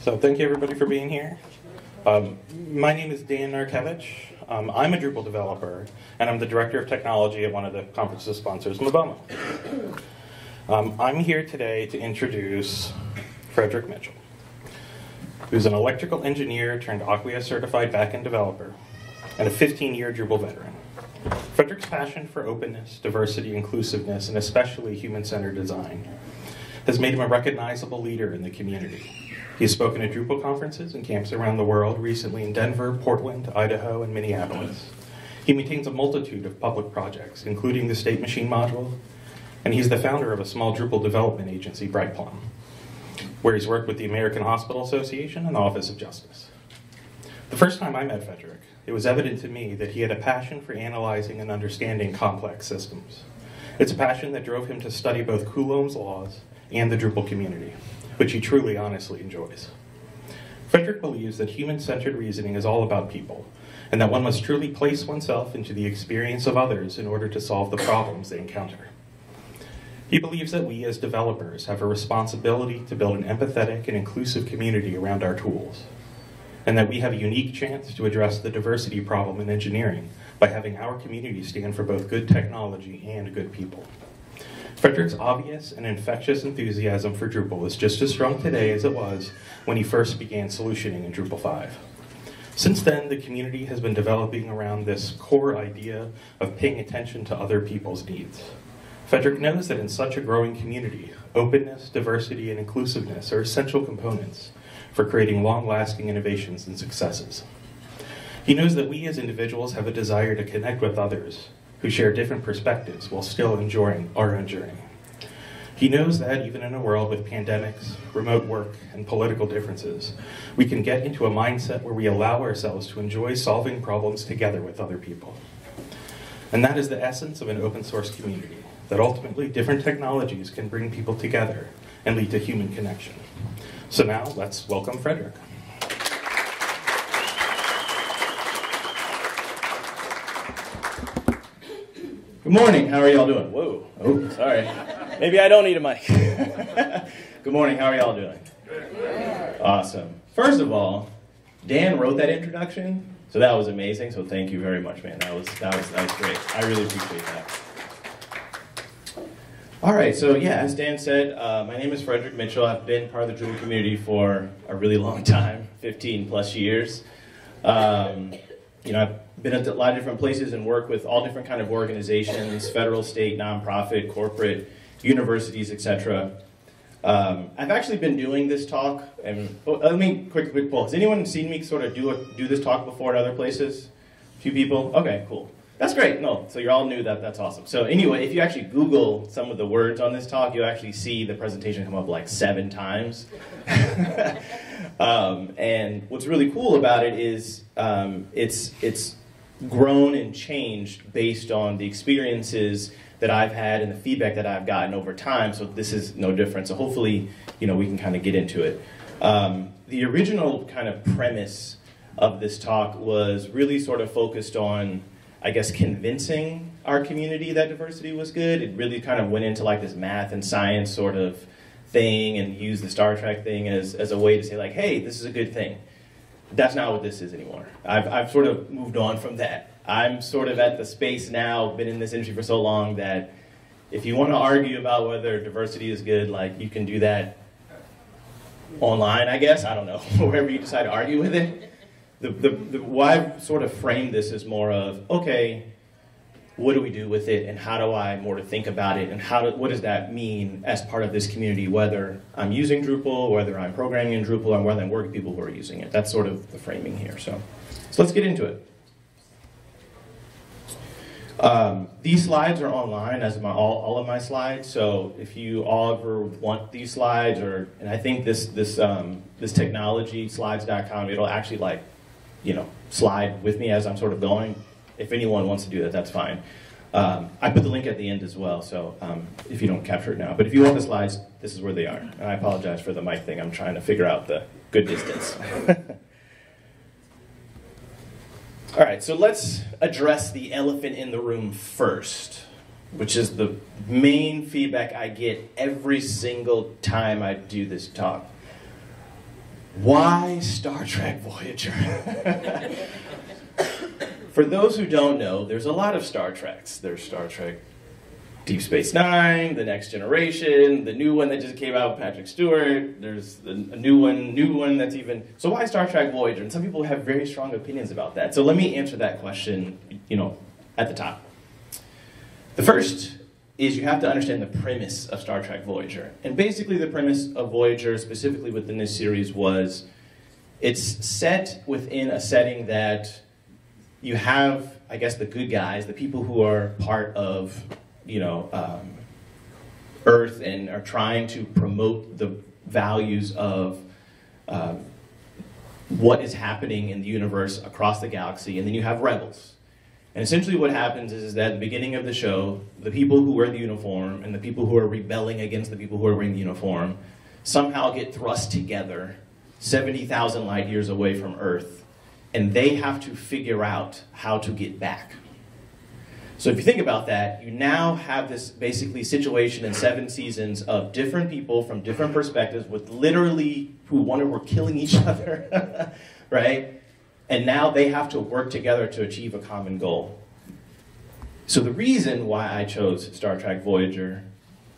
So thank you everybody for being here. Um, my name is Dan Narkevich. Um, I'm a Drupal developer, and I'm the director of technology at one of the conference's sponsors, Mobomo. Um, I'm here today to introduce Fredric Mitchell, who's an electrical engineer turned Acquia certified backend developer and a 15-year Drupal veteran. Fredric's passion for openness, diversity, inclusiveness, and especially human-centered design has made him a recognizable leader in the community. He has spoken at Drupal conferences and camps around the world, recently in Denver, Portland, Idaho, and Minneapolis. He maintains a multitude of public projects, including the State Machine Module, and he's the founder of a small Drupal development agency, Bright Plum, where he's worked with the American Hospital Association and the Office of Justice. The first time I met Fredric, it was evident to me that he had a passion for analyzing and understanding complex systems. It's a passion that drove him to study both Coulomb's laws and the Drupal community which he truly honestly enjoys. Fredric believes that human-centered reasoning is all about people, and that one must truly place oneself into the experience of others in order to solve the problems they encounter. He believes that we as developers have a responsibility to build an empathetic and inclusive community around our tools, and that we have a unique chance to address the diversity problem in engineering by having our community stand for both good technology and good people. Fredric's obvious and infectious enthusiasm for Drupal is just as strong today as it was when he first began solutioning in Drupal 5. Since then, the community has been developing around this core idea of paying attention to other people's needs. Frederick knows that in such a growing community, openness, diversity, and inclusiveness are essential components for creating long-lasting innovations and successes. He knows that we as individuals have a desire to connect with others who share different perspectives while still enjoying our own journey. He knows that even in a world with pandemics, remote work, and political differences, we can get into a mindset where we allow ourselves to enjoy solving problems together with other people. And that is the essence of an open source community, that ultimately different technologies can bring people together and lead to human connection. So now let's welcome Fredric. Good morning. How are y'all doing? Whoa. Oh, sorry. Maybe I don't need a mic. Good morning. How are y'all doing? Awesome. First of all, Dan wrote that introduction, so that was amazing. So thank you very much, man. That was that was that was great. I really appreciate that. All right. So yeah, as Dan said, uh, my name is Fredric Mitchell. I've been part of the Drupal community for a really long time, 15 plus years. Um, you know, I've been at a lot of different places and worked with all different kind of organizations, federal, state, nonprofit, corporate, universities, etc. Um, I've actually been doing this talk, and oh, let me quick quick poll. Has anyone seen me sort of do a, do this talk before at other places? A few people. Okay, cool. That's great. No, so you're all new. That that's awesome. So anyway, if you actually Google some of the words on this talk, you'll actually see the presentation come up like seven times. um, and what's really cool about it is um, it's it's grown and changed based on the experiences that I've had and the feedback that I've gotten over time. So this is no different. So hopefully, you know, we can kind of get into it. Um, the original kind of premise of this talk was really sort of focused on I guess, convincing our community that diversity was good. It really kind of went into like this math and science sort of thing and used the Star Trek thing as, as a way to say like, hey, this is a good thing. That's not what this is anymore. I've, I've sort of moved on from that. I'm sort of at the space now, been in this industry for so long that if you want to argue about whether diversity is good, like you can do that online, I guess. I don't know, wherever you decide to argue with it the, the, the, why I've sort of framed this is more of, okay, what do we do with it and how do I more to think about it and how do, what does that mean as part of this community, whether I'm using Drupal, whether I'm programming in Drupal, or whether I'm working with people who are using it. That's sort of the framing here. So, so let's get into it. Um, these slides are online as my, all, all of my slides. So if you all ever want these slides, or and I think this this um, this technology slides.com, it'll actually like you know, slide with me as I'm sort of going. If anyone wants to do that, that's fine. Um, I put the link at the end as well, so um, if you don't capture it now. But if you want the slides, this is where they are. And I apologize for the mic thing. I'm trying to figure out the good distance. All right, so let's address the elephant in the room first, which is the main feedback I get every single time I do this talk. Why Star Trek Voyager? For those who don't know, there's a lot of Star Treks. There's Star Trek Deep Space Nine, The Next Generation, the new one that just came out Patrick Stewart. There's a new one, new one that's even. So why Star Trek Voyager? And some people have very strong opinions about that. So let me answer that question. You know, at the top. The first is you have to understand the premise of Star Trek Voyager. And basically, the premise of Voyager, specifically within this series, was it's set within a setting that you have, I guess, the good guys, the people who are part of, you know, um, Earth and are trying to promote the values of um, what is happening in the universe across the galaxy. And then you have rebels and essentially, what happens is, is that at the beginning of the show, the people who wear the uniform and the people who are rebelling against the people who are wearing the uniform somehow get thrust together 70,000 light years away from Earth, and they have to figure out how to get back. So if you think about that, you now have this basically situation in seven seasons of different people from different perspectives with literally who wanted were killing each other, right? and now they have to work together to achieve a common goal. So the reason why I chose Star Trek Voyager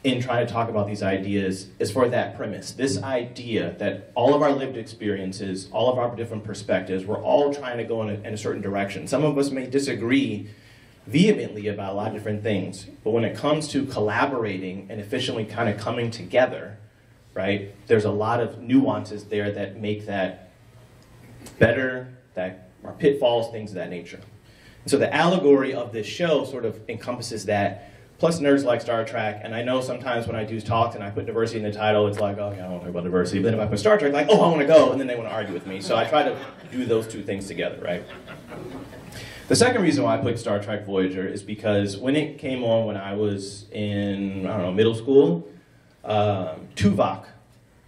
in trying to talk about these ideas is for that premise. This idea that all of our lived experiences, all of our different perspectives, we're all trying to go in a, in a certain direction. Some of us may disagree vehemently about a lot of different things, but when it comes to collaborating and efficiently kind of coming together, right, there's a lot of nuances there that make that better, that are pitfalls, things of that nature. And so the allegory of this show sort of encompasses that. Plus, nerds like Star Trek, and I know sometimes when I do talks and I put diversity in the title, it's like, oh, yeah, I don't want to talk about diversity. But then if I put Star Trek, like, oh, I want to go, and then they want to argue with me. So I try to do those two things together, right? The second reason why I put Star Trek Voyager is because when it came on when I was in, I don't know, middle school, um, Tuvok,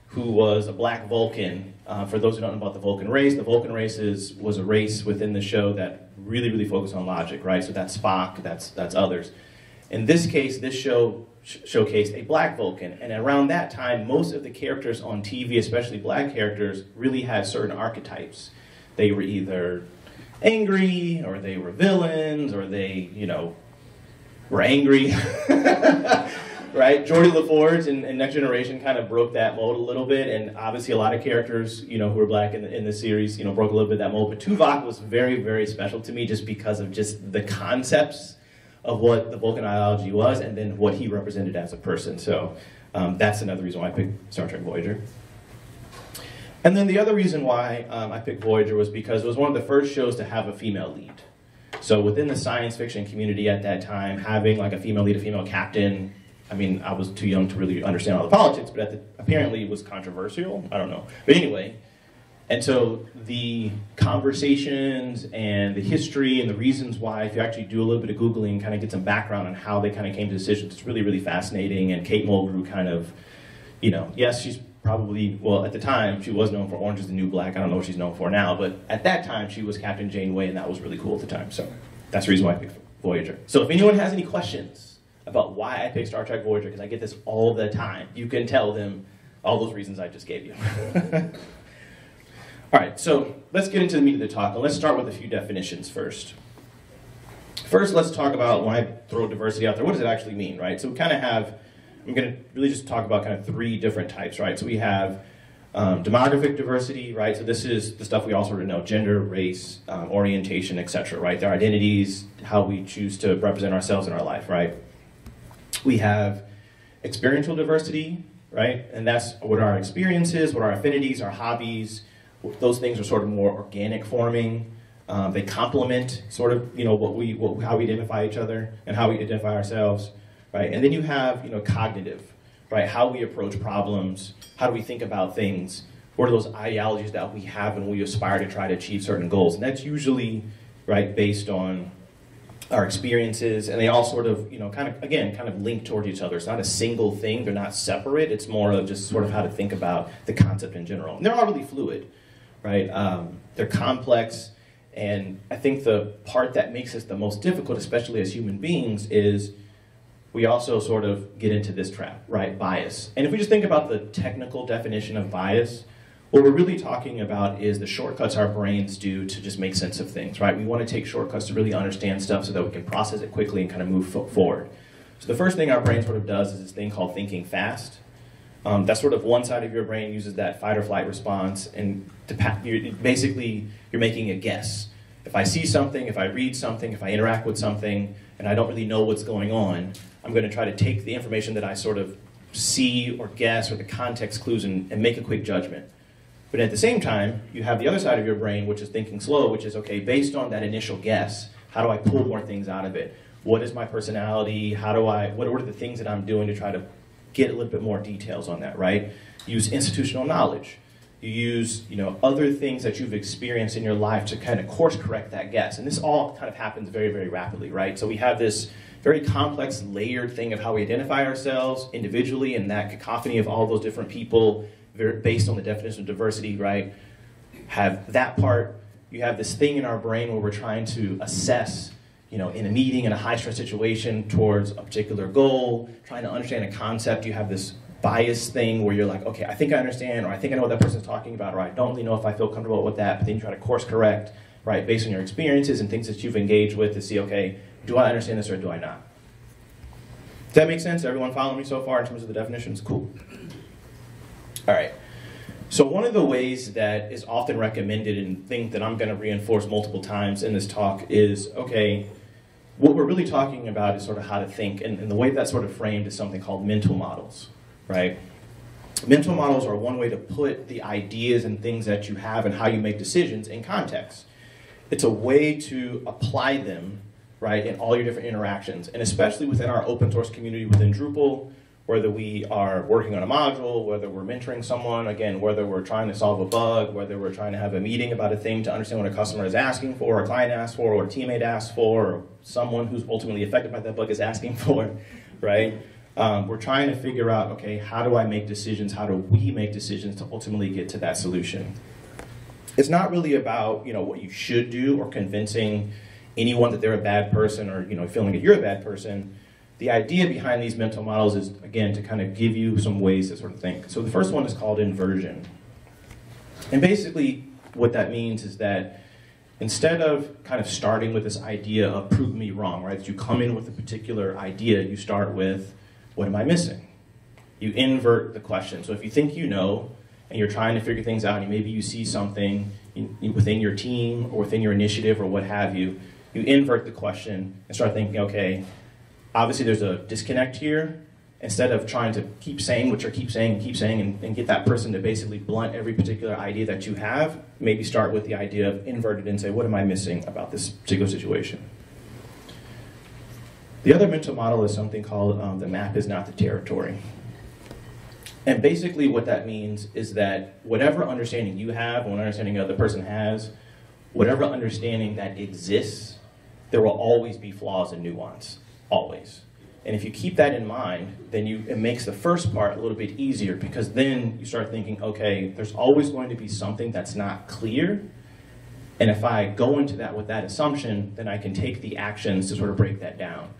who was a black Vulcan, uh, for those who don't know about the Vulcan race, the Vulcan race is, was a race within the show that really, really focused on logic, right? So that's Spock, that's, that's others. In this case, this show sh- showcased a black Vulcan, and around that time, most of the characters on TV, especially black characters, really had certain archetypes. They were either angry, or they were villains, or they, you know, were angry. right? Geordi LaForge in, Next Generation kind of broke that mold a little bit, and obviously a lot of characters, you know, who were black in the, in the series, you know, broke a little bit that mold. But Tuvok was very, very special to me just because of just the concepts of what the Vulcan ideology was, and then what he represented as a person. So um, that's another reason why I picked Star Trek Voyager. And then the other reason why um, I picked Voyager was because it was one of the first shows to have a female lead. So within the science fiction community at that time, having like a female lead, a female captain, I mean, I was too young to really understand all the politics, but the, apparently it was controversial. I don't know. But anyway, and so the conversations and the history and the reasons why, if you actually do a little bit of Googling, kind of get some background on how they kind of came to decisions, it's really, really fascinating. And Kate Mulgrew kind of, you know, yes, she's probably, well, at the time, she was known for Orange is the New Black. I don't know what she's known for now, but at that time, she was Captain Janeway, and that was really cool at the time. So that's the reason why I picked Voyager. So if anyone has any questions, about why I picked Star Trek Voyager, because I get this all the time. You can tell them all those reasons I just gave you. all right, so let's get into the meat of the talk, and let's start with a few definitions first. First, let's talk about when I throw diversity out there, what does it actually mean, right? So we kind of have, I'm going to really just talk about kind of three different types, right? So we have um, demographic diversity, right? So this is the stuff we all sort of know: gender, race, um, orientation, etc. Right? Their identities, how we choose to represent ourselves in our life, right? We have experiential diversity, right? And that's what our experiences, what our affinities, our hobbies, those things are sort of more organic forming. Um, they complement sort of you know what we what, how we identify each other and how we identify ourselves, right? And then you have you know cognitive, right? How we approach problems, how do we think about things? What are those ideologies that we have and we aspire to try to achieve certain goals? And that's usually right based on our experiences, and they all sort of, you know, kind of, again, kind of link towards each other. It's not a single thing, they're not separate. It's more of just sort of how to think about the concept in general. And they're all really fluid, right? Um, they're complex, and I think the part that makes us the most difficult, especially as human beings, is we also sort of get into this trap, right? Bias. And if we just think about the technical definition of bias, what we're really talking about is the shortcuts our brains do to just make sense of things, right? We want to take shortcuts to really understand stuff so that we can process it quickly and kind of move forward. So the first thing our brain sort of does is this thing called thinking fast. Um, that's sort of one side of your brain uses that fight or flight response, and you're, basically you're making a guess. If I see something, if I read something, if I interact with something, and I don't really know what's going on, I'm going to try to take the information that I sort of see or guess or the context clues and, and make a quick judgment. But at the same time, you have the other side of your brain, which is thinking slow, which is okay, based on that initial guess, how do I pull more things out of it? What is my personality? How do I, what are the things that I'm doing to try to get a little bit more details on that, right? Use institutional knowledge. You use, you know, other things that you've experienced in your life to kind of course correct that guess. And this all kind of happens very, very rapidly, right? So we have this very complex, layered thing of how we identify ourselves individually and that cacophony of all those different people based on the definition of diversity, right? Have that part. You have this thing in our brain where we're trying to assess, you know, in a meeting, in a high stress situation, towards a particular goal, trying to understand a concept. You have this bias thing where you're like, okay, I think I understand, or I think I know what that person's talking about, or I don't really know if I feel comfortable with that, but then you try to course correct, right, based on your experiences and things that you've engaged with to see, okay, do I understand this or do I not? Does that make sense? Everyone follow me so far in terms of the definitions? Cool. All right. So one of the ways that is often recommended and thing that I'm going to reinforce multiple times in this talk is, okay, what we're really talking about is sort of how to think, and, and the way that's sort of framed is something called mental models, right? Mental models are one way to put the ideas and things that you have and how you make decisions in context. It's a way to apply them, right, in all your different interactions, and especially within our open source community within Drupal, whether we are working on a module, whether we're mentoring someone, again, whether we're trying to solve a bug, whether we're trying to have a meeting about a thing to understand what a customer is asking for, or a client asks for, or a teammate asks for, or someone who's ultimately affected by that bug is asking for, right? Um, we're trying to figure out, okay, how do I make decisions? How do we make decisions to ultimately get to that solution? It's not really about, you know, what you should do or convincing anyone that they're a bad person or, you know, feeling that you're a bad person the idea behind these mental models is, again, to kind of give you some ways to sort of think. So the first one is called inversion. And basically, what that means is that instead of kind of starting with this idea of prove me wrong, right? That you come in with a particular idea, you start with, what am I missing? You invert the question. So if you think you know, and you're trying to figure things out, and maybe you see something in, in, within your team or within your initiative or what have you, you invert the question and start thinking, okay, obviously there's a disconnect here. Instead of trying to keep saying what you keep saying and keep saying and, and, get that person to basically blunt every particular idea that you have, maybe start with the idea of inverted and say, what am I missing about this particular situation? The other mental model is something called um, the map is not the territory. And basically what that means is that whatever understanding you have, what understanding the other person has, whatever understanding that exists, there will always be flaws and nuance always. And if you keep that in mind, then you, it makes the first part a little bit easier because then you start thinking, okay, there's always going to be something that's not clear. And if I go into that with that assumption, then I can take the actions to sort of break that down.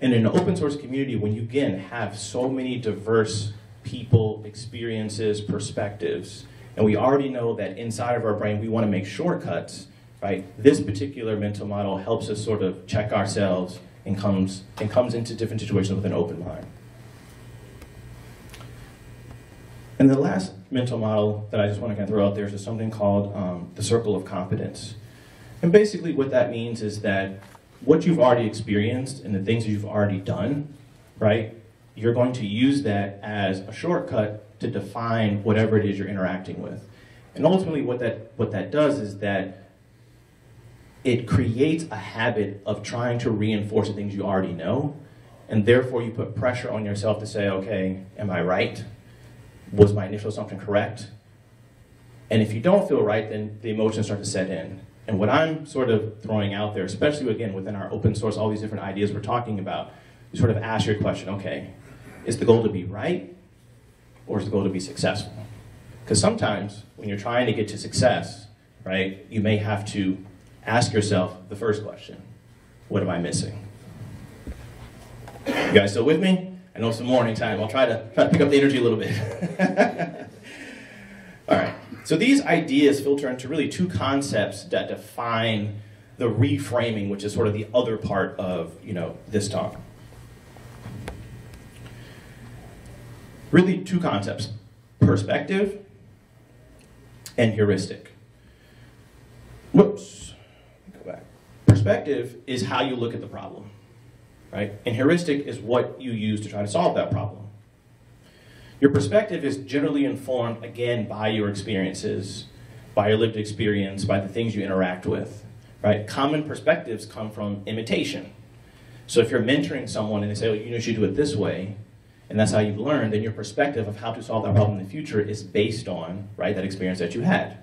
And in an open source community, when you again have so many diverse people, experiences, perspectives, and we already know that inside of our brain we want to make shortcuts, right? This particular mental model helps us sort of check ourselves and comes, and comes into different situations with an open mind. And the last mental model that I just want to kind of throw out there is something called um, the circle of competence. And basically what that means is that what you've already experienced and the things that you've already done, right, you're going to use that as a shortcut to define whatever it is you're interacting with. And ultimately what that, what that does is that it creates a habit of trying to reinforce the things you already know, and therefore you put pressure on yourself to say, okay, am I right? Was my initial assumption correct? And if you don't feel right, then the emotions start to set in. And what I'm sort of throwing out there, especially again within our open source, all these different ideas we're talking about, you sort of ask your question, okay, is the goal to be right or is the goal to be successful? Because sometimes when you're trying to get to success, right, you may have to ask yourself the first question What am I missing? You guys still with me? I know it's the morning time. I'll try to, try to pick up the energy a little bit. All right. so these ideas filter into really two concepts that define the reframing, which is sort of the other part of you know this talk. Really, two concepts: perspective and heuristic. Whoops. Perspective is how you look at the problem, right? And heuristic is what you use to try to solve that problem. Your perspective is generally informed, again, by your experiences, by your lived experience, by the things you interact with, right? Common perspectives come from imitation. So if you're mentoring someone and they say, well, you know, you should do it this way, and that's how you've learned, then your perspective of how to solve that problem in the future is based on, right, that experience that you had.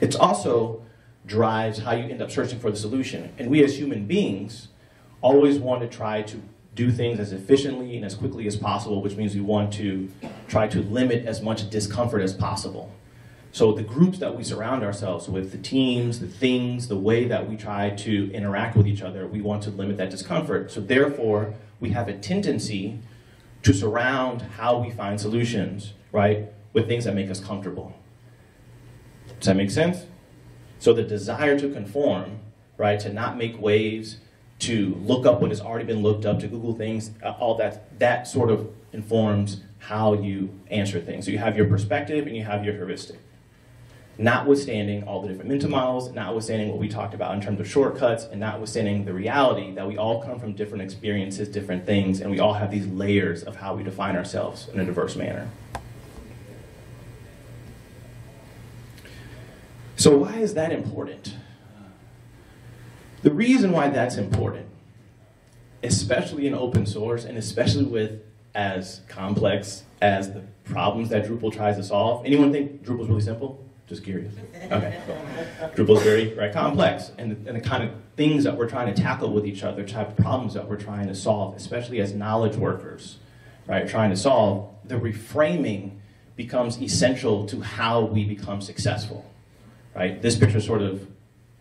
It's also drives how you end up searching for the solution. And we as human beings always want to try to do things as efficiently and as quickly as possible, which means we want to try to limit as much discomfort as possible. So the groups that we surround ourselves with, the teams, the things, the way that we try to interact with each other, we want to limit that discomfort. So therefore, we have a tendency to surround how we find solutions, right, with things that make us comfortable. Does that make sense? So the desire to conform, right, to not make waves, to look up what has already been looked up, to Google things, uh, all that, that sort of informs how you answer things. So you have your perspective and you have your heuristic. Notwithstanding all the different mental models, notwithstanding what we talked about in terms of shortcuts, and notwithstanding the reality that we all come from different experiences, different things, and we all have these layers of how we define ourselves in a diverse manner. So, why is that important? The reason why that's important, especially in open source and especially with as complex as the problems that Drupal tries to solve. Anyone think Drupal's really simple? Just curious. Okay, cool. Drupal's very very complex, and the, and the kind of things that we're trying to tackle with each other, type of problems that we're trying to solve, especially as knowledge workers, right? Trying to solve the reframing becomes essential to how we become successful, right? This picture sort of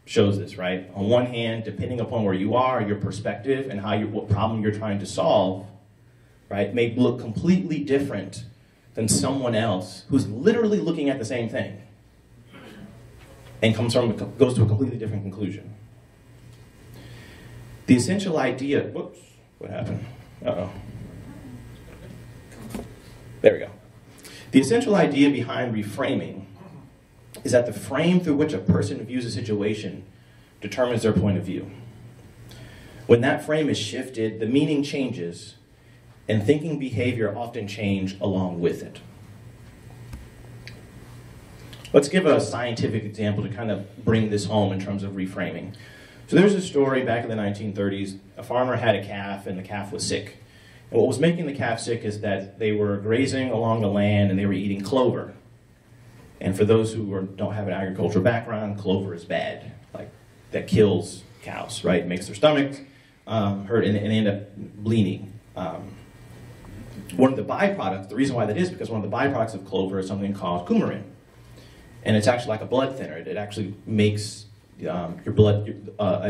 shows this, right? On one hand, depending upon where you are, your perspective, and how you what problem you're trying to solve, right, may look completely different than someone else who's literally looking at the same thing and comes from goes to a completely different conclusion. The essential idea. Whoops, what happened? Uh oh. There we go. The essential idea behind reframing is that the frame through which a person views a situation determines their point of view. When that frame is shifted, the meaning changes, and thinking behavior often change along with it. Let's give a scientific example to kind of bring this home in terms of reframing. So there's a story back in the 1930s. A farmer had a calf, and the calf was sick. And what was making the calf sick is that they were grazing along the land and they were eating clover. And for those who are, don't have an agricultural background, clover is bad. Like that kills cows, right? It makes their stomach um, hurt and, and, they end up bleeding. Um, one of the byproducts, the reason why that is because one of the byproducts of clover is something called coumarin. And it's actually like a blood thinner. It actually makes um, your blood, your, uh,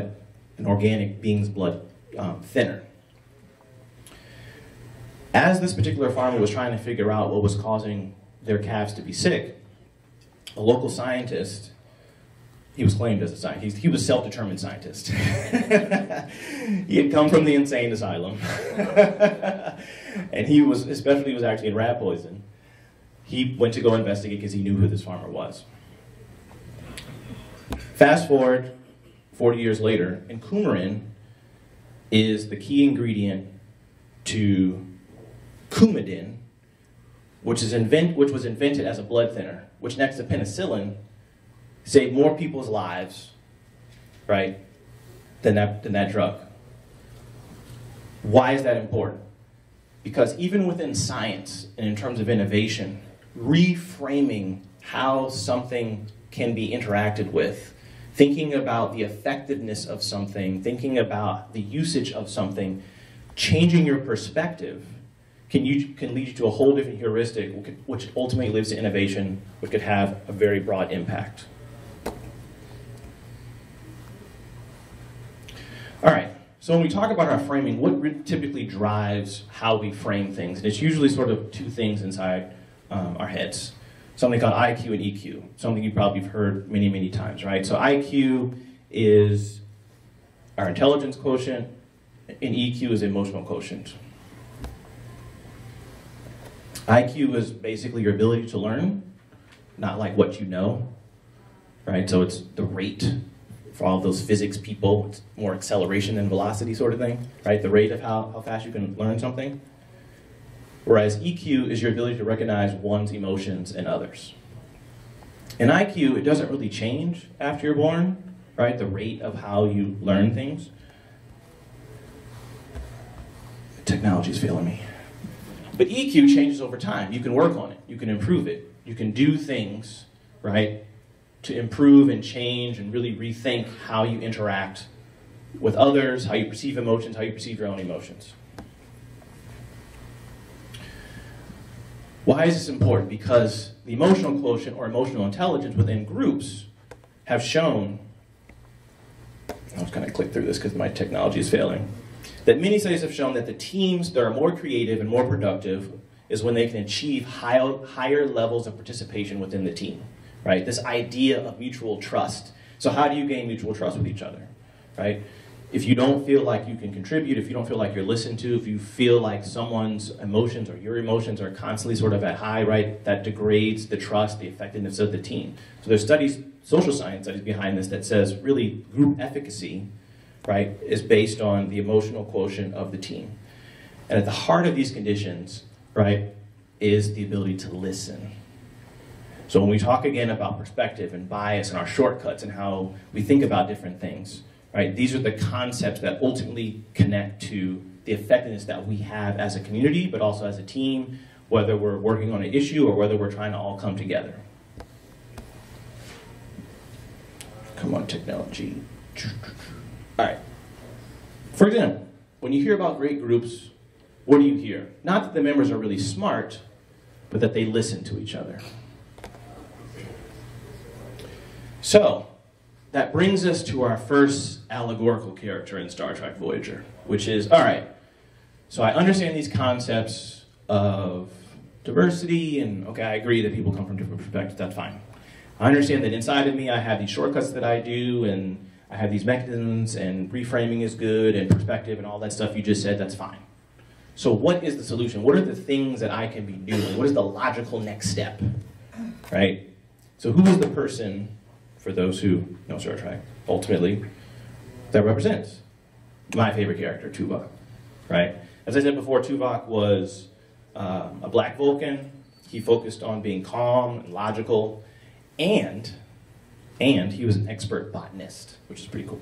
an organic being's blood um, thinner. As this particular farmer was trying to figure out what was causing their calves to be sick, a local scientist, he was claimed as a scientist, he was self-determined scientist. he had come from the insane asylum. and he was, especially he was actually in rat poison. He went to go investigate because he knew who this farmer was. Fast forward 40 years later, and coumarin is the key ingredient to Coumadin, which, is invent, which was invented as a blood thinner, which next to penicillin saved more people's lives, right, than that, than that drug. Why is that important? Because even within science and in terms of innovation, reframing how something can be interacted with, thinking about the effectiveness of something, thinking about the usage of something, changing your perspective can, you, can lead you to a whole different heuristic, which ultimately leads to innovation, which could have a very broad impact. All right, so when we talk about our framing, what typically drives how we frame things? And it's usually sort of two things inside um, our heads. something called IQ and EQ, something you probably have heard many, many times, right? So IQ is our intelligence quotient, and EQ is emotional quotient. IQ is basically your ability to learn, not like what you know, right? So it's the rate for all those physics people, it's more acceleration than velocity sort of thing, right? The rate of how, how fast you can learn something. Whereas EQ is your ability to recognize one's emotions and others. In IQ, it doesn't really change after you're born, right? The rate of how you learn things. Technology is failing me. But EQ changes over time. You can work on it, you can improve it, you can do things, right, to improve and change and really rethink how you interact with others, how you perceive emotions, how you perceive your own emotions. Why is this important? Because the emotional quotient or emotional intelligence within groups have shown, I was going to click through this because my technology is failing, that many studies have shown that the teams that are more creative and more productive is when they can achieve high, higher levels of participation within the team, right? This idea of mutual trust. So how do you gain mutual trust with each other, right? if you don't feel like you can contribute, if you don't feel like you're listened to, if you feel like someone's emotions or your emotions are constantly sort of at high, right, that degrades the trust, the effectiveness of the team. So there's studies, social science studies behind this that says really group efficacy, right, is based on the emotional quotient of the team. And at the heart of these conditions, right, is the ability to listen. So when we talk again about perspective and bias and our shortcuts and how we think about different things, Right? These are the concepts that ultimately connect to the effectiveness that we have as a community, but also as a team, whether we're working on an issue or whether we're trying to all come together. Come on, technology. All right. For example, when you hear about great groups, what do you hear? Not that the members are really smart, but that they listen to each other. So, that brings us to our first allegorical character in Star Trek Voyager, which is all right, so I understand these concepts of diversity, and okay, I agree that people come from different perspectives, that's fine. I understand that inside of me I have these shortcuts that I do, and I have these mechanisms, and reframing is good, and perspective, and all that stuff you just said, that's fine. So, what is the solution? What are the things that I can be doing? What is the logical next step? Right? So, who is the person for those who know Star Trek, ultimately, that represents my favorite character, Tuvok. Right? As I said before, Tuvok was um, a black Vulcan. He focused on being calm and logical, and and he was an expert botanist, which is pretty cool.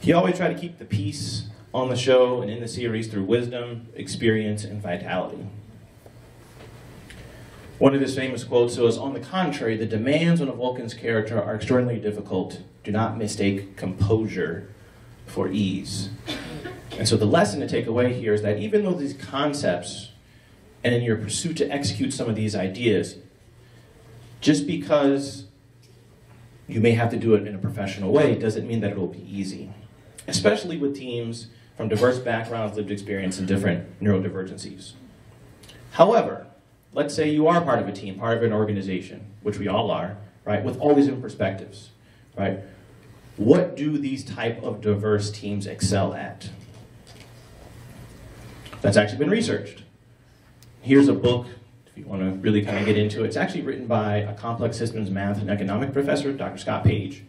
He always tried to keep the peace on the show and in the series through wisdom, experience, and vitality. One of his famous quotes was, On the contrary, the demands on a Vulcan's character are extraordinarily difficult. Do not mistake composure for ease. And so the lesson to take away here is that even though these concepts, and in your pursuit to execute some of these ideas, just because you may have to do it in a professional way doesn't mean that it will be easy, especially with teams from diverse backgrounds, lived experience, and different neurodivergencies. However, let's say you are part of a team, part of an organization, which we all are, right, with all these different perspectives, right? What do these type of diverse teams excel at? That's actually been researched. Here's a book, you want to really kind of get into it. It's actually written by a complex systems math and economic professor, Dr. Scott Page.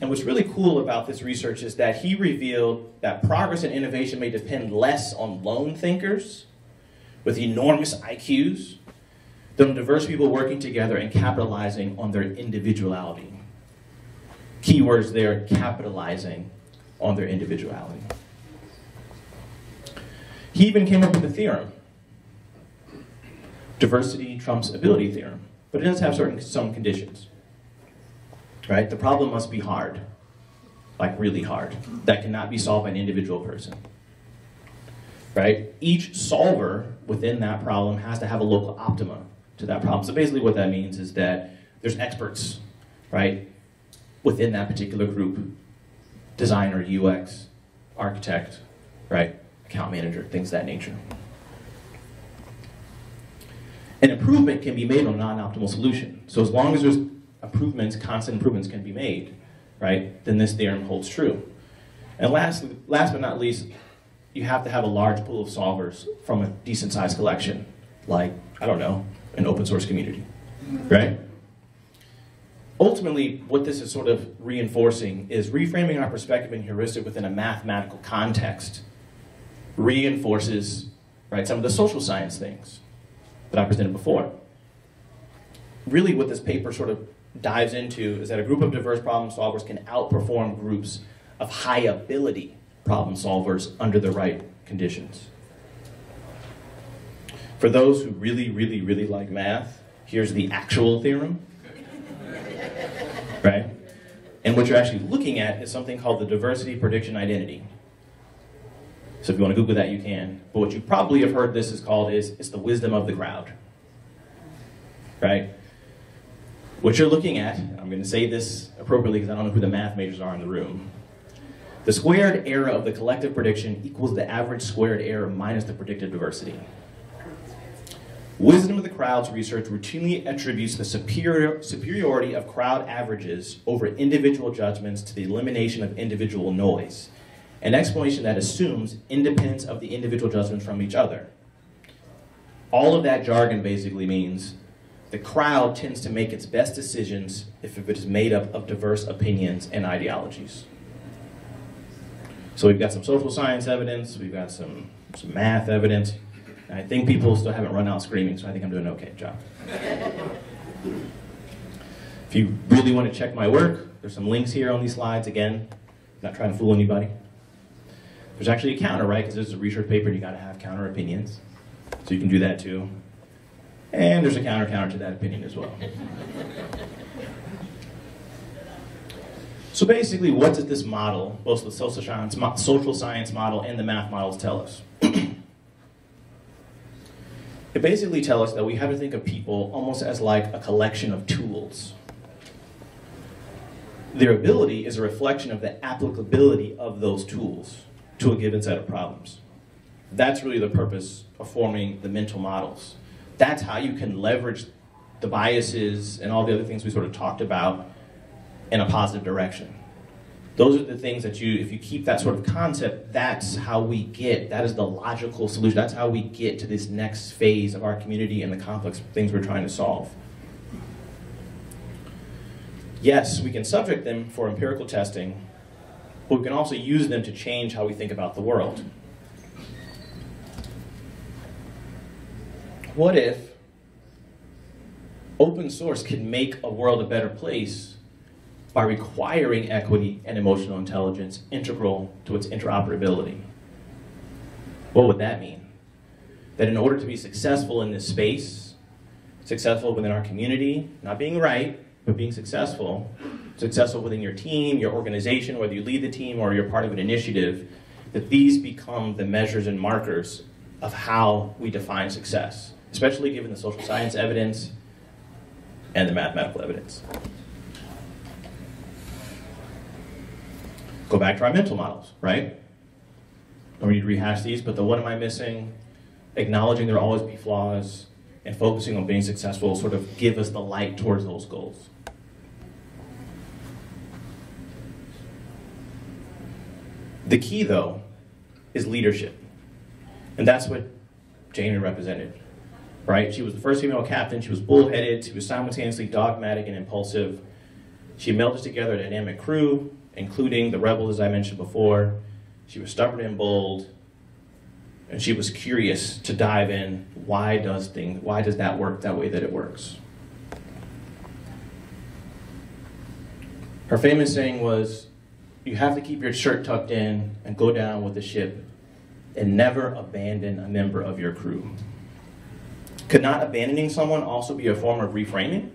And what's really cool about this research is that he revealed that progress and innovation may depend less on lone thinkers with enormous IQs than diverse people working together and capitalizing on their individuality. Keywords there capitalizing on their individuality. He even came up with a theorem diversity trumps ability theorem, but it does have certain some conditions. Right? The problem must be hard, like really hard. That cannot be solved by an individual person right? Each solver within that problem has to have a local optima to that problem. So basically what that means is that there's experts, right, within that particular group, designer, UX, architect, right, account manager, things that nature. An improvement can be made on a non-optimal solution. So as long as there's improvements, constant improvements can be made, right, then this theorem holds true. And last, last but not least, you have to have a large pool of solvers from a decent sized collection, like, I don't know, an open source community, right? Ultimately, what this is sort of reinforcing is reframing our perspective and heuristic within a mathematical context reinforces right, some of the social science things that I presented before. Really, what this paper sort of dives into is that a group of diverse problem solvers can outperform groups of high ability problem solvers under the right conditions. For those who really, really, really like math, here's the actual theorem. Right? And what you're actually looking at is something called the diversity prediction identity. So if you want to Google that, you can. But what you probably have heard this is called is it's the wisdom of the crowd. Right? What you're looking at, I'm going to say this appropriately because I don't know who the math majors are in the room. The squared error of the collective prediction equals the average squared error minus the predicted diversity. Wisdom of the crowd's research routinely attributes the superior, superiority of crowd averages over individual judgments to the elimination of individual noise an explanation that assumes independence of the individual judgments from each other. All of that jargon basically means the crowd tends to make its best decisions if it is made up of diverse opinions and ideologies. So we've got some social science evidence, we've got some, some math evidence, and I think people still haven't run out screaming, so I think I'm doing an okay job. if you really want to check my work, there's some links here on these slides. Again, not trying to fool anybody. There's actually a counter, right? Because this is a research paper and you got to have counter opinions. So you can do that too. And there's a counter counter to that opinion as well. so basically, what does this model, both the social science, social science model and the math models tell us? it basically tells us that we have to think of people almost as like a collection of tools. Their ability is a reflection of the applicability of those tools to a given set of problems. That's really the purpose of forming the mental models. That's how you can leverage the biases and all the other things we sort of talked about in a positive direction. Those are the things that you, if you keep that sort of concept, that's how we get, that is the logical solution. That's how we get to this next phase of our community and the complex things we're trying to solve. Yes, we can subject them for empirical testing, but we can also use them to change how we think about the world. What if open source can make a world a better place by requiring equity and emotional intelligence integral to its interoperability? What would that mean? That in order to be successful in this space, successful within our community, not being right, but being successful, successful within your team, your organization, whether you lead the team or you're part of an initiative, that these become the measures and markers of how we define success, especially given the social science evidence and the mathematical evidence. Go back to our mental models, right? Don't need to rehash these, but the what am I missing? Acknowledging there will always be flaws and focusing on being successful sort of give us the light towards those goals. The key, though, is leadership. And that's what Jane represented, right? She was the first female captain. She was bullheaded. She was simultaneously dogmatic and impulsive. She melded together a dynamic crew, including the rebels, as I mentioned before. She was stubborn and bold, and she was curious to dive in. Why does things? Why does that work that way that it works? Her famous saying was, you have to keep your shirt tucked in and go down with the ship and never abandon a member of your crew. Could not abandoning someone also be a form of reframing?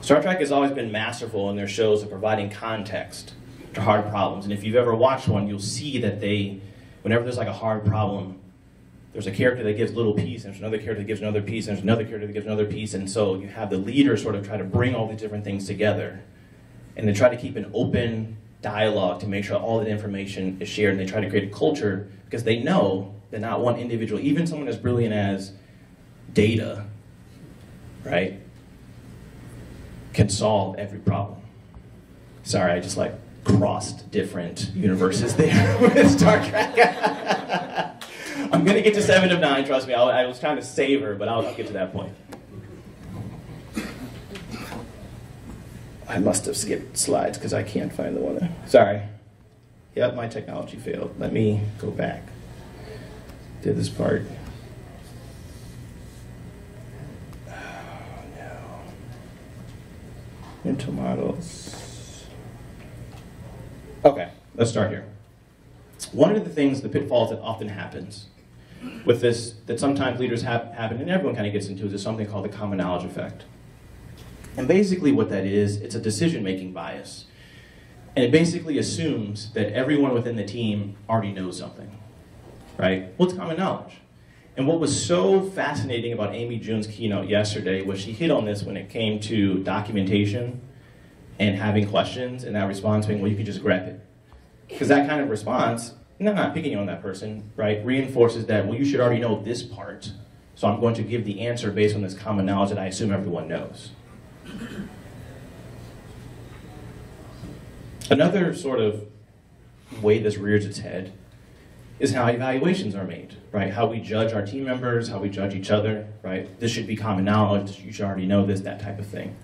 Star Trek has always been masterful in their shows of providing context to hard problems. And if you've ever watched one, you'll see that they, whenever there's like a hard problem, there's a character that gives little piece, and there's another character that gives another piece, and there's another character that gives another piece, and so you have the leader sort of try to bring all these different things together and they try to keep an open dialogue to make sure all that information is shared and they try to create a culture because they know that not one individual, even someone as brilliant as data, right, can solve every problem. Sorry, I just like crossed different universes there with Star Trek. I'm gonna get to seven of nine. Trust me. I'll, I was trying to save her, but I'll get to that point. I must have skipped slides because I can't find the one. Sorry. Yep, my technology failed. Let me go back Did this part. Oh, no. Mental models. Let's start here. One of the things, the pitfalls that often happens with this, that sometimes leaders have happen, and everyone kind of gets into, is something called the common knowledge effect. And basically, what that is, it's a decision making bias. And it basically assumes that everyone within the team already knows something, right? It's common knowledge. And what was so fascinating about AmyJune's keynote yesterday was she hit on this when it came to documentation and having questions and that response being, well, you can just grab it. Because that kind of response, I'm not picking on that person, right, reinforces that, well, you should already know this part, so I'm going to give the answer based on this common knowledge that I assume everyone knows. Another sort of way this rears its head is how evaluations are made, right? How we judge our team members, how we judge each other, right? This should be common knowledge, you should already know this, that type of thing.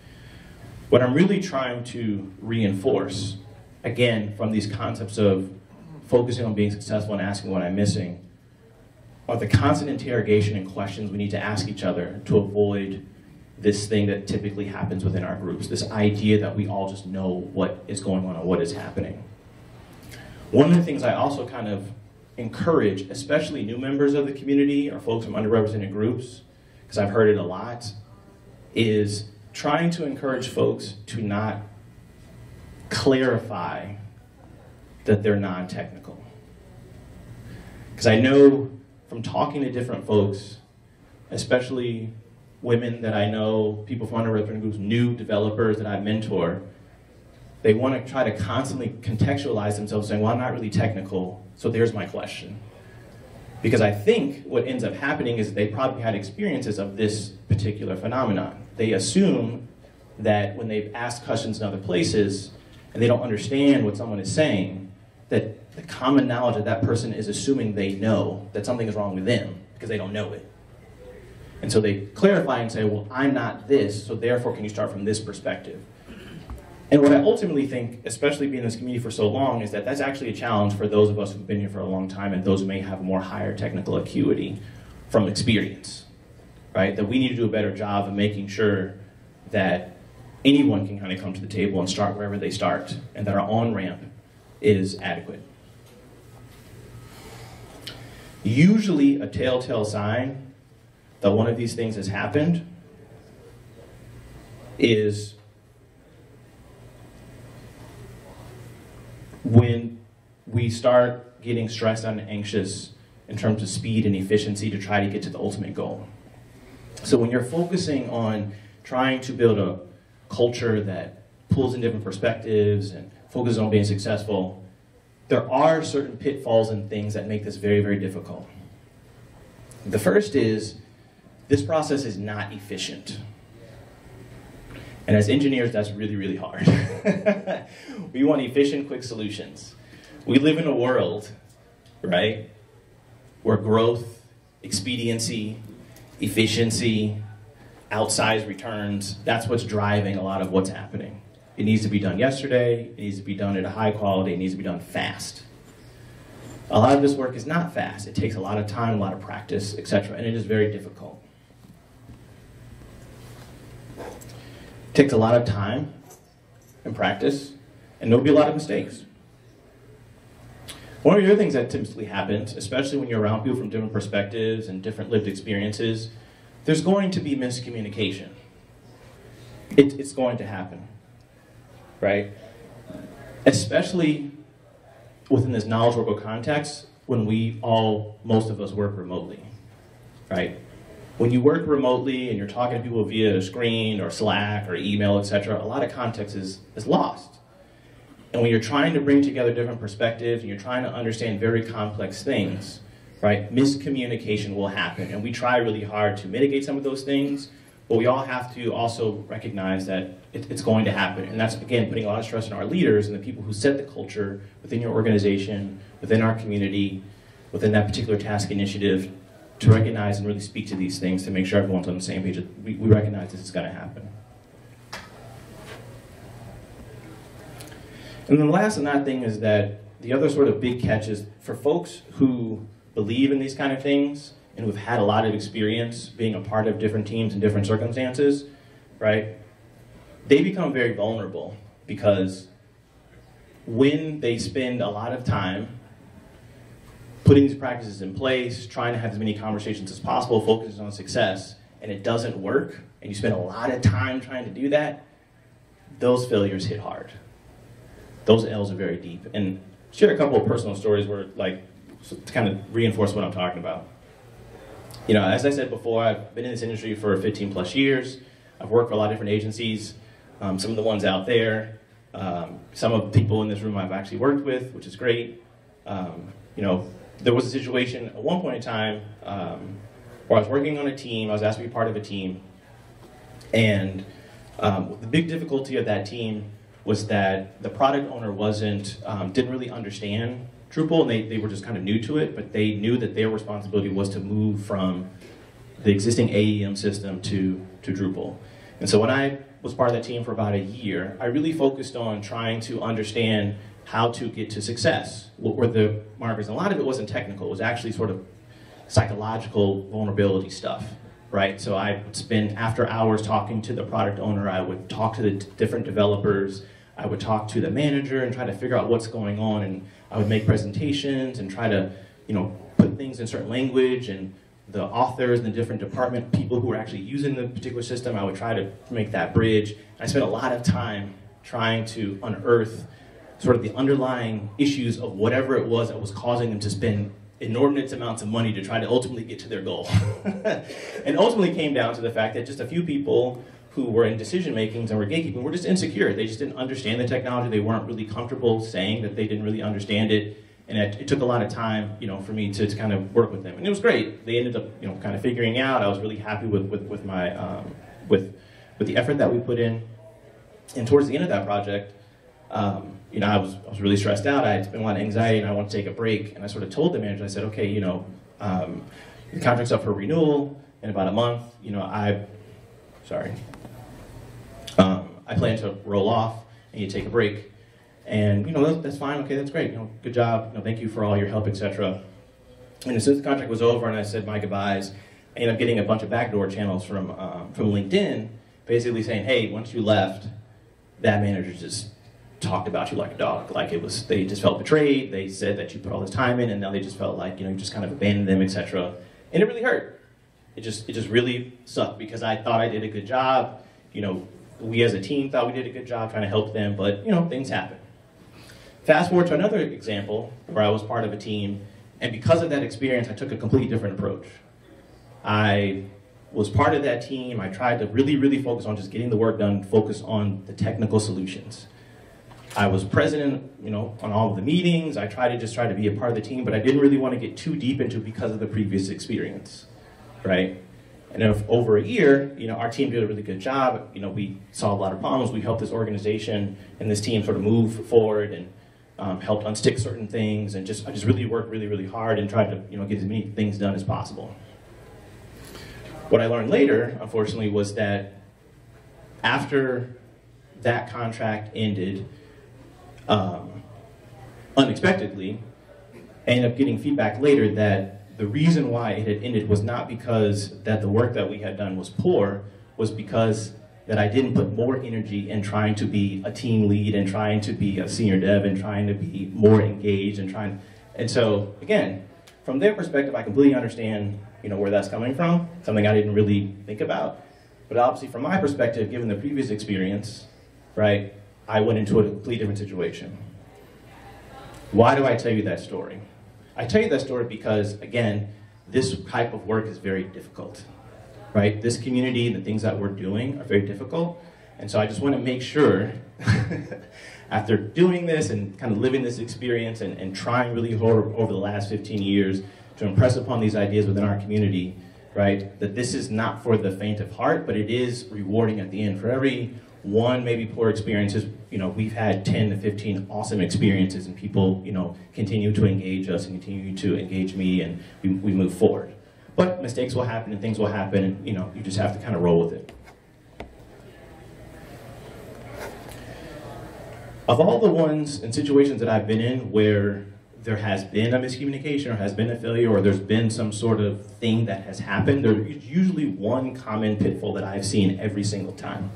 What I'm really trying to reinforce, again, from these concepts of focusing on being successful and asking what I'm missing, are the constant interrogation and questions we need to ask each other to avoid this thing that typically happens within our groups, this idea that we all just know what is going on and what is happening. One of the things I also kind of encourage, especially new members of the community or folks from underrepresented groups, because I've heard it a lot, is trying to encourage folks to not clarify that they're non technical. Because I know from talking to different folks, especially women that I know, people from underrepresented groups, new developers that I mentor, they want to try to constantly contextualize themselves saying, well, I'm not really technical, so there's my question. Because I think what ends up happening is they probably had experiences of this particular phenomenon. They assume that when they've asked questions in other places and they don't understand what someone is saying, that the common knowledge that that person is assuming they know that something is wrong with them because they don't know it. And so they clarify and say, well, I'm not this, so therefore can you start from this perspective? And what I ultimately think, especially being in this community for so long, is that that's actually a challenge for those of us who've been here for a long time and those who may have more higher technical acuity from experience, right? That we need to do a better job of making sure that anyone can kind of come to the table and start wherever they start, and that our on ramp is adequate. Usually, a telltale sign that one of these things has happened is when we start getting stressed and anxious in terms of speed and efficiency to try to get to the ultimate goal. So when you're focusing on trying to build a culture that pulls in different perspectives and focuses on being successful, there are certain pitfalls and things that make this very, very difficult. The first is this process is not efficient. And as engineers, that's really, really hard. we want efficient, quick solutions. We live in a world, right, where growth, expediency, efficiency, outsized returns, that's what's driving a lot of what's happening. It needs to be done yesterday, it needs to be done at a high quality, it needs to be done fast. A lot of this work is not fast. It takes a lot of time, a lot of practice, etc., and it is very difficult. takes a lot of time and practice, and there'll be a lot of mistakes. One of the other things that typically happens, especially when you're around people from different perspectives and different lived experiences, there's going to be miscommunication. It, it's going to happen, right? Especially within this knowledge worker context when we all, most of us work remotely, right? when you work remotely and you're talking to people via a screen or Slack or email, etc., a lot of context is, is lost. And when you're trying to bring together different perspectives and you're trying to understand very complex things, right? Miscommunication will happen, and we try really hard to mitigate some of those things, but we all have to also recognize that it, it's going to happen. And that's, again, putting a lot of stress on our leaders and the people who set the culture within your organization, within our community, within that particular task initiative, to recognize and really speak to these things to make sure everyone's on the same page. We, we recognize this is going to happen. And then the last and that thing is that the other sort of big catch is for folks who believe in these kind of things and who've had a lot of experience being a part of different teams in different circumstances, right? They become very vulnerable because when they spend a lot of time putting these practices in place, trying to have as many conversations as possible, focusing on success, and it doesn't work, and you spend a lot of time trying to do that, those failures hit hard. Those L's are very deep. And share a couple of personal stories where, like, to kind of reinforce what I'm talking about. You know, as I said before, I've been in this industry for 15 plus years. I've worked for a lot of different agencies, um, some of the ones out there. Um, some of the people in this room I've actually worked with, which is great. Um, you know, there was a situation at one point in time um, where I was working on a team. I was asked to be part of a team, and um, the big difficulty of that team was that the product owner wasn't um, didn't really understand Drupal, and they, they were just kind of new to it, but they knew that their responsibility was to move from the existing AEM system to, to Drupal. And so when I was part of that team for about a year, I really focused on trying to understand how to get to success. What were the markers? And a lot of it wasn't technical, it was actually sort of psychological vulnerability stuff, right? So I would spend after hours talking to the product owner, I would talk to the different developers, I would talk to the manager and try to figure out what's going on, and I would make presentations and try to, you know, put things in certain language and the authors and the different department people who were actually using the particular system, I would try to make that bridge. I spent a lot of time trying to unearth sort of the underlying issues of whatever it was that was causing them to spend inordinate amounts of money to try to ultimately get to their goal. and ultimately came down to the fact that just a few people who were in decision makings and were gatekeeping were just insecure. They just didn't understand the technology. They weren't really comfortable saying that they didn't really understand it. And it, it took a lot of time, you know, for me to, to, kind of work with them. And it was great. They ended up, you know, kind of figuring out. I was really happy with, with, with my, um, with, with the effort that we put in. And towards the end of that project, um, you know, I was, I was really stressed out. I had been a lot of anxiety and I wanted to take a break. And I sort of told the manager, I said, okay, you know, um, the contract's up for renewal in about a month. You know, I, sorry, I plan to roll off and you take a break. And, you know, that's, fine. Okay, that's great. You know, good job. You know, thank you for all your help, etc. And as soon as the contract was over and I said my goodbyes, I ended up getting a bunch of backdoor channels from, um, from LinkedIn basically saying, hey, once you left, that manager just talked about you like a dog. Like it was, they just felt betrayed. They said that you put all this time in, and now they just felt like you know you just kind of abandoned them, etc. And it really hurt. It just it just really sucked because I thought I did a good job. You know, we as a team thought we did a good job trying to help them, but you know things happen. Fast forward to another example where I was part of a team, and because of that experience, I took a completely different approach. I was part of that team. I tried to really, really focus on just getting the work done, focus on the technical solutions. I was president, you know, on all of the meetings. I tried to just try to be a part of the team, but I didn't really want to get too deep into because of the previous experience, right? And if over a year, you know, our team did a really good job. You know, we saw a lot of problems. We helped this organization and this team sort of move forward and um, helped unstick certain things, and just I just really worked really, really hard and tried to, you know, get as many things done as possible. What I learned later, unfortunately, was that after that contract ended, um, unexpectedly, I ended up getting feedback later that the reason why it had ended was not because that the work that we had done was poor, was because that I didn't put more energy in trying to be a team lead and trying to be a senior dev and trying to be more engaged and trying. And so again, from their perspective, I completely understand you know where that's coming from. Something I didn't really think about. But obviously, from my perspective, given the previous experience, right, I went into a completely different situation. Why do I tell you that story? I tell you that story because, again, this type of work is very difficult, right? This community and the things that we're doing are very difficult. And so I just want to make sure, after doing this and kind of living this experience and, and trying really hard over the last 15 years to impress upon these ideas within our community, right? That this is not for the faint of heart, but it is rewarding at the end. For every one maybe poor experiences, you know, we've had 10 to 15 awesome experiences and people, you know, continue to engage us and continue to engage me and we, we move forward. But mistakes will happen and things will happen and, you know, you just have to kind of roll with it. Of all the ones and situations that I've been in where there has been a miscommunication or has been a failure or there's been some sort of thing that has happened, there's usually one common pitfall that I've seen every single time.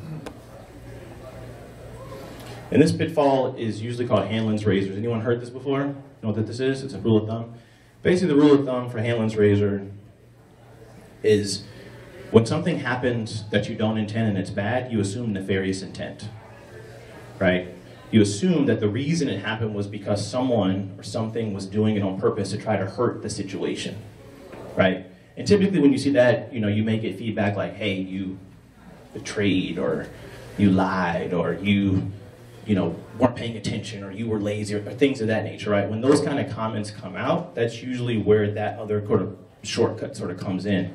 And this pitfall is usually called Hanlon's razors. Anyone heard this before? You Know what this is? It's a rule of thumb. Basically, the rule of thumb for Hanlon's razor is when something happens that you don't intend and it's bad, you assume nefarious intent. Right? You assume that the reason it happened was because someone or something was doing it on purpose to try to hurt the situation. Right? And typically when you see that, you know, you may get feedback like, hey, you betrayed or you lied or you you know, weren't paying attention or you were lazy or, or things of that nature, right? When those kind of comments come out, that's usually where that other sort of shortcut sort of comes in.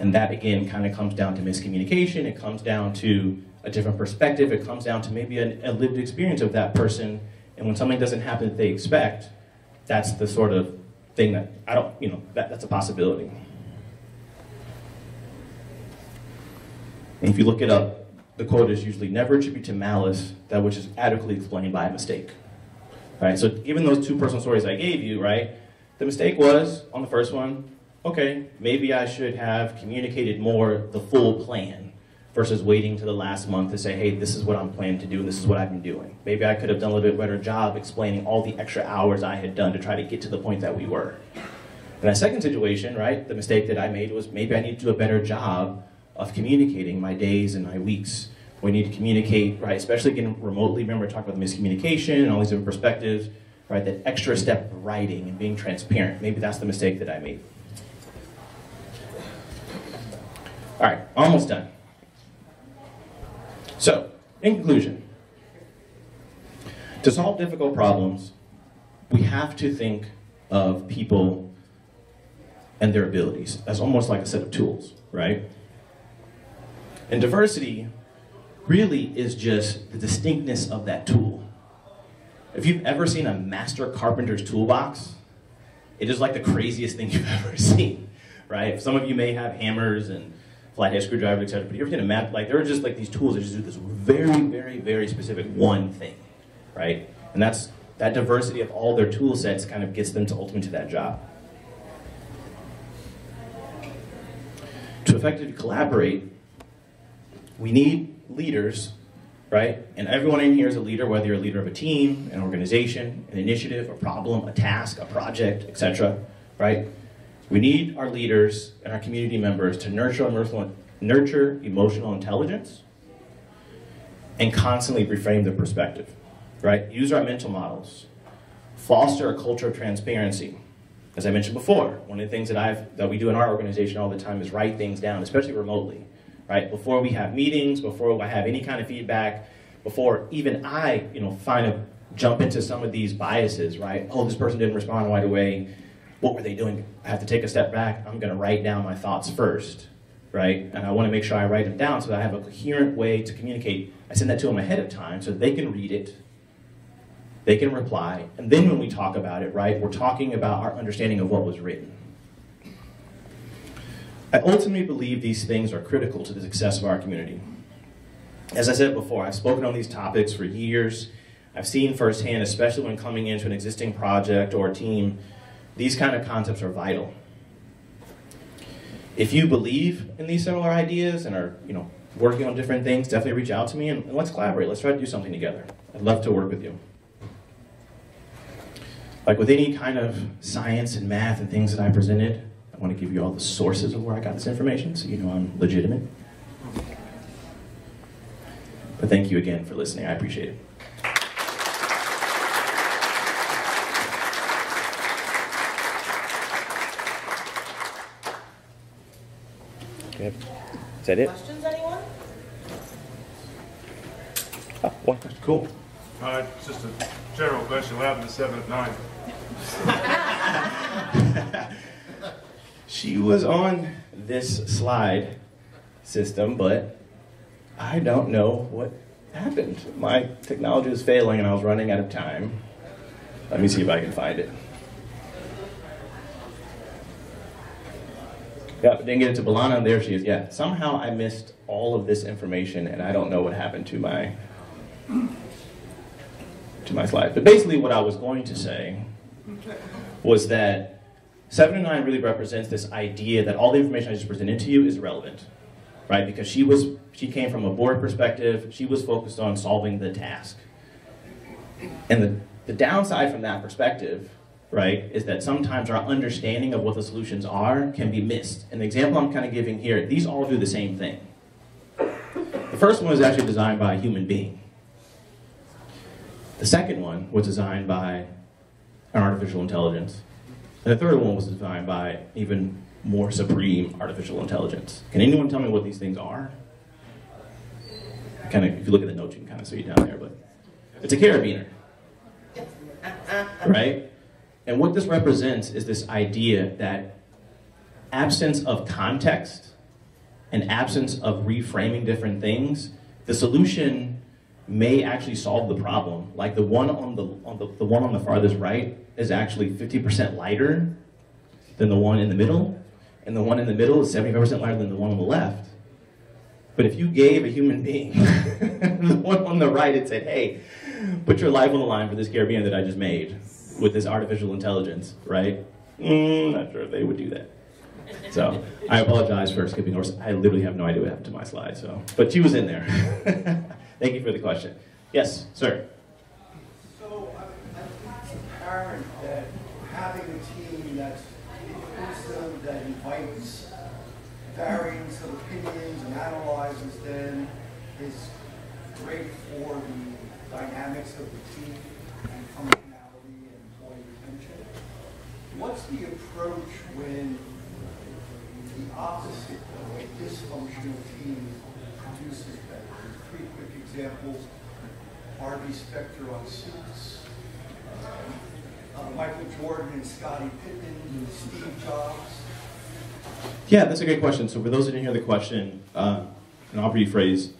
And that again kind of comes down to miscommunication, it comes down to a different perspective, it comes down to maybe a, a lived experience of that person. And when something doesn't happen that they expect, that's the sort of thing that I don't, you know, that, that's a possibility. And if you look it up, the quote is usually never attribute to malice that which is adequately explained by a mistake. Right? So given those two personal stories I gave you, right, the mistake was on the first one, okay, maybe I should have communicated more the full plan versus waiting to the last month to say, hey, this is what I'm planning to do and this is what I've been doing. Maybe I could have done a little bit better job explaining all the extra hours I had done to try to get to the point that we were. In that second situation, right, the mistake that I made was maybe I need to do a better job of communicating my days and my weeks. We need to communicate, right, especially again remotely. Remember, talk about the miscommunication and all these different perspectives, right? That extra step of writing and being transparent. Maybe that's the mistake that I made. All right, almost done. So, in conclusion, to solve difficult problems, we have to think of people and their abilities as almost like a set of tools, right? And diversity really is just the distinctness of that tool. If you've ever seen a master carpenter's toolbox, it is like the craziest thing you've ever seen, right? Some of you may have hammers and flathead screwdrivers, etc. But you ever seen a map? Like there are just like these tools that just do this very, very, very specific one thing, right? And that's that diversity of all their tool sets kind of gets them to ultimately to that job. To effectively collaborate, we need leaders, right? And everyone in here is a leader, whether you're a leader of a team, an organization, an initiative, a problem, a task, a project, etc., right? We need our leaders and our community members to nurture emotional, nurture emotional intelligence and constantly reframe their perspective, right? Use our mental models. Foster a culture of transparency. As I mentioned before, one of the things that I've that we do in our organization all the time is write things down, especially remotely right? Before we have meetings, before I have any kind of feedback, before even I, you know, find a jump into some of these biases, right? Oh, this person didn't respond right away. What were they doing? I have to take a step back. I'm going to write down my thoughts first, right? And I want to make sure I write them down so that I have a coherent way to communicate. I send that to them ahead of time so they can read it, they can reply, and then when we talk about it, right, we're talking about our understanding of what was written. I ultimately believe these things are critical to the success of our community. As I said before, I've spoken on these topics for years. I've seen firsthand, especially when coming into an existing project or team, these kind of concepts are vital. If you believe in these similar ideas and are, you know, working on different things, definitely reach out to me and, and let's collaborate. Let's try to do something together. I'd love to work with you. Like with any kind of science and math and things that I presented, want to give you all the sources of where I got this information so you know I'm legitimate. But thank you again for listening. I appreciate it. Okay. Is that it? Questions, anyone? Oh, one. Cool. Uh, just a general question, what happened to seven of nine? She was on this slide system, but I don't know what happened. My technology was failing and I was running out of time. Let me see if I can find it. Yeah, didn't get it to B'Elanna. There she is. Yeah, somehow I missed all of this information, and I don't know what happened to my to my slide. But basically, what I was going to say was that seven nine really represents this idea that all the information I just presented to you is relevant, right? Because she was she came from a Borg perspective. She was focused on solving the task, and the the downside from that perspective right, is that sometimes our understanding of what the solutions are can be missed. And the example I'm kind of giving here, these all do the same thing. The first one was actually designed by a human being. The second one was designed by an artificial intelligence. And the third one was designed by even more supreme artificial intelligence. Can anyone tell me what these things are? Kind of, if you look at the notes, you can kind of see it down there, but it's a carabiner, right? And what this represents is this idea that absence of context and absence of reframing different things, the solution may actually solve the problem. Like the one on the, on the, the one on the farthest right is actually 50% lighter than the one in the middle, and the one in the middle is 75% lighter than the one on the left. But if you gave a human being the one on the right and said, hey, put your life on the line for this carabiner that I just made, with this artificial intelligence, right? Mm, not sure if they would do that. So I apologize for skipping over. I literally have no idea what happened to my slide. So, but she was in there. Thank you for the question. Yes, sir. So uh, I think it's apparent that having a team that's inclusive, that invites variance of opinions and analyzes them is great for the dynamics of the team and functionality and employee retention. What's the approach when the opposite of a dysfunctional team produces examples. Harvey Specter on Suits, uh, uh, Michael Jordan and Scottie Pippen, Steve Jobs. Yeah, that's a great question. So for those who didn't hear the question, uh, and I'll rephrase,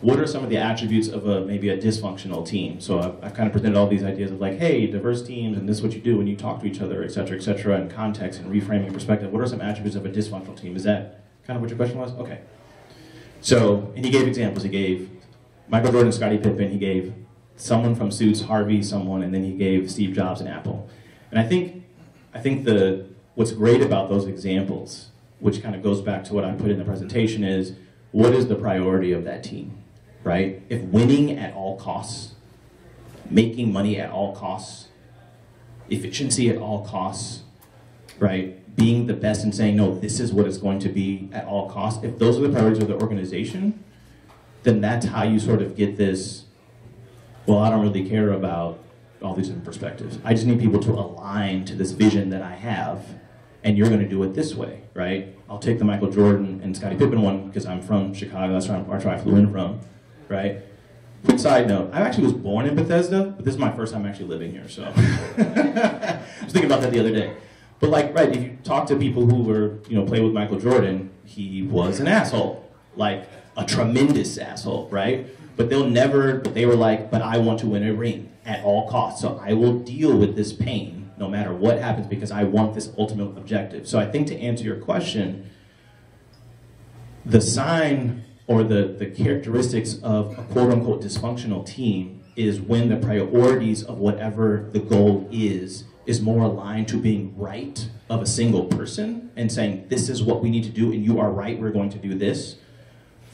what are some of the attributes of a maybe a dysfunctional team? So I've, I've, kind of presented all these ideas of like, hey, diverse teams, and this is what you do when you talk to each other, et cetera, et cetera, and context and reframing perspective. What are some attributes of a dysfunctional team? Is that kind of what your question was? Okay. So, and he gave examples. He gave Michael Jordan, Scottie Pippen. He gave someone from Suits, Harvey, someone, and then he gave Steve Jobs and Apple. And I think, I think the what's great about those examples, which kind of goes back to what I put in the presentation, is what is the priority of that team? right? If winning at all costs, making money at all costs, efficiency at all costs, right? Being the best and saying, no, this is what it's going to be at all costs. If those are the priorities of the organization, then that's how you sort of get this, well, I don't really care about all these different perspectives. I just need people to align to this vision that I have, and you're going to do it this way, right? I'll take the Michael Jordan and Scottie Pippen one because I'm from Chicago, that's where, where I flew in from right? Quick side note, I actually was born in Bethesda, but this is my first time actually living here, so. I was thinking about that the other day. But like, right, if you talk to people who were, you know, play with Michael Jordan, he was an asshole. Like, a tremendous asshole, right? But they'll never, but they were like, but I want to win a ring at all costs. So I will deal with this pain no matter what happens because I want this ultimate objective. So I think to answer your question, the sign or the, the characteristics of a quote unquote dysfunctional team is when the priorities of whatever the goal is is more aligned to being right of a single person and saying this is what we need to do and you are right we're going to do this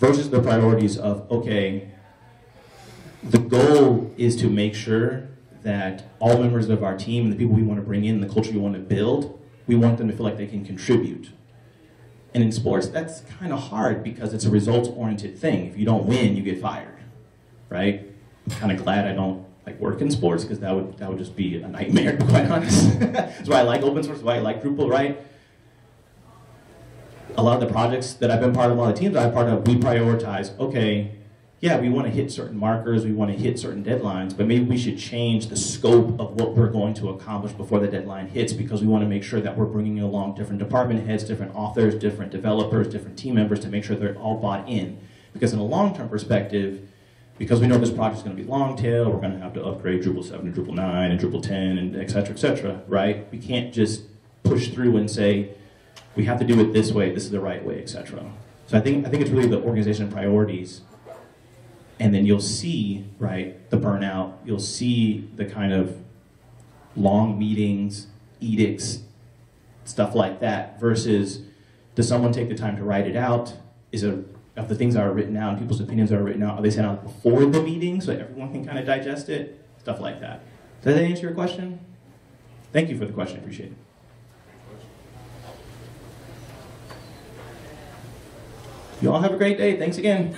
versus the priorities of okay the goal is to make sure that all members of our team and the people we want to bring in the culture we want to build we want them to feel like they can contribute and in sports, that's kind of hard because it's a results-oriented thing. If you don't win, you get fired, right? I'm kind of glad I don't like work in sports because that would that would just be a nightmare, to be quite honest. that's why I like open source. Why I like Drupal, right? A lot of the projects that I've been part of, a lot of teams I've part of, we prioritize. Okay, yeah, we want to hit certain markers, we want to hit certain deadlines, but maybe we should change the scope of what we're going to accomplish before the deadline hits because we want to make sure that we're bringing along different department heads, different authors, different developers, different team members to make sure they're all bought in. Because in a long-term perspective, because we know this project is going to be long tail, we're going to have to upgrade Drupal 7 to Drupal 9 and Drupal 10 and et cetera, et cetera, right? We can't just push through and say, we have to do it this way, this is the right way, et cetera. So I think, I think it's really the organization priorities. And then you'll see right the burnout. You'll see the kind of long meetings edicts stuff like that versus does someone take the time to write it out? Is it of the things that are written out and people's opinions that are written out are they sent out before the meeting so everyone can kind of digest it? Stuff like that. Does that answer your question? Thank you for the question I appreciate it you all have a great day. Thanks again